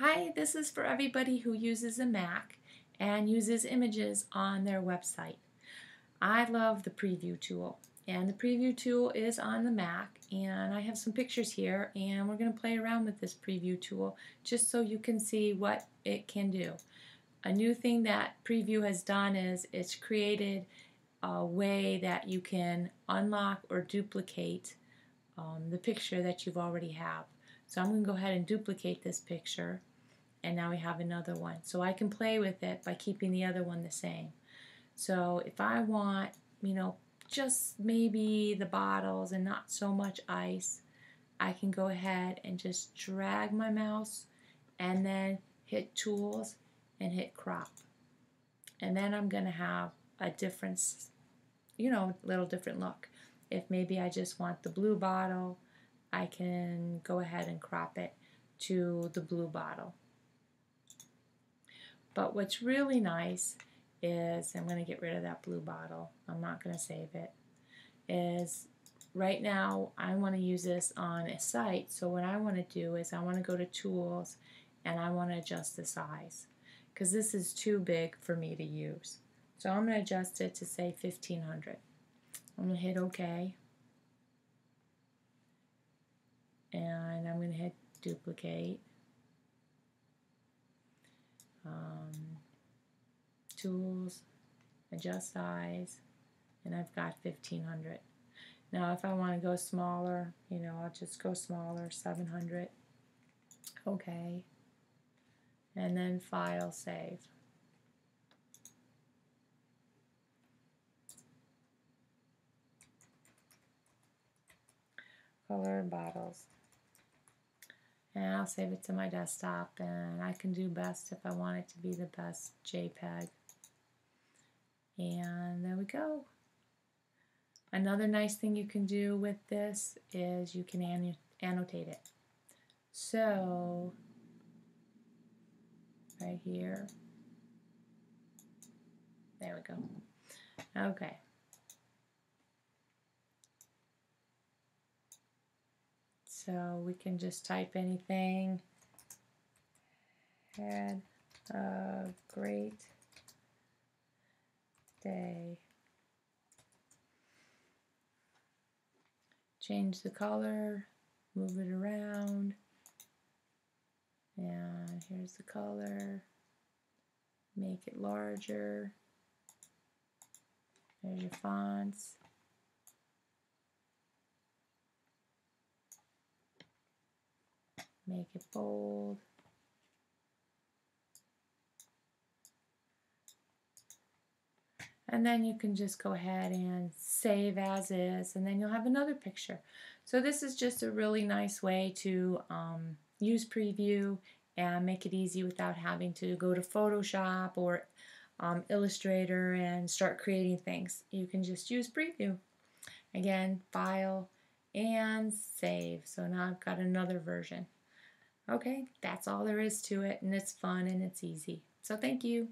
Hi, this is for everybody who uses a Mac and uses images on their website. I love the preview tool and the preview tool is on the Mac and I have some pictures here and we're going to play around with this preview tool just so you can see what it can do. A new thing that preview has done is it's created a way that you can unlock or duplicate um, the picture that you've already have. So I'm going to go ahead and duplicate this picture and now we have another one. So I can play with it by keeping the other one the same. So if I want, you know, just maybe the bottles and not so much ice, I can go ahead and just drag my mouse and then hit tools and hit crop. And then I'm going to have a difference, you know, little different look. If maybe I just want the blue bottle, I can go ahead and crop it to the blue bottle. But what's really nice is, I'm going to get rid of that blue bottle. I'm not going to save it. Is right now I want to use this on a site. So what I want to do is I want to go to tools and I want to adjust the size because this is too big for me to use. So I'm going to adjust it to say 1500. I'm going to hit OK. And I'm going to hit duplicate. um, tools, adjust size, and I've got 1500. Now if I want to go smaller, you know, I'll just go smaller, 700. Okay. And then file save. Color bottles and I'll save it to my desktop and I can do best if I want it to be the best JPEG. And there we go. Another nice thing you can do with this is you can an annotate it. So right here. There we go. Okay So we can just type anything. Had a great day. Change the color, move it around. And here's the color. Make it larger. There's your fonts. Make it bold. And then you can just go ahead and save as is, and then you'll have another picture. So this is just a really nice way to um, use Preview and make it easy without having to go to Photoshop or um, Illustrator and start creating things. You can just use Preview. Again, File, and Save. So now I've got another version. Okay, that's all there is to it, and it's fun and it's easy. So thank you.